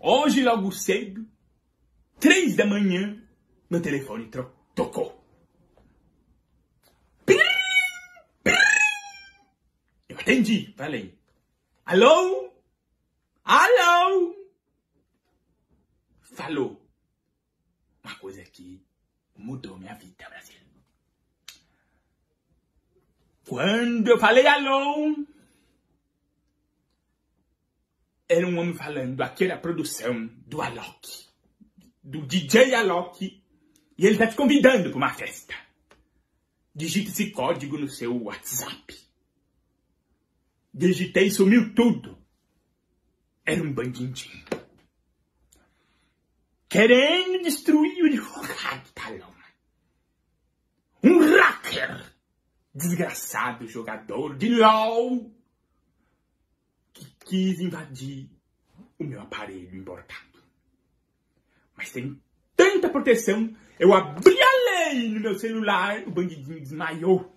Hoje, logo cedo, três da manhã, meu telefone tocou. Eu atendi, falei. Alô? Alô? Falou. Uma coisa que mudou minha vida, Brasil. Quando eu falei alô, era um homem falando, aquela produção do Alok, do DJ Alok, e ele tá te convidando para uma festa. Digite esse código no seu WhatsApp. Digitei, sumiu tudo. Era um bandidinho. Querendo destruir o advogado Talão. Um hacker. Desgraçado jogador de LOL quis invadir o meu aparelho importado. Mas tem tanta proteção, eu abri a lei no meu celular, o bandidinho desmaiou.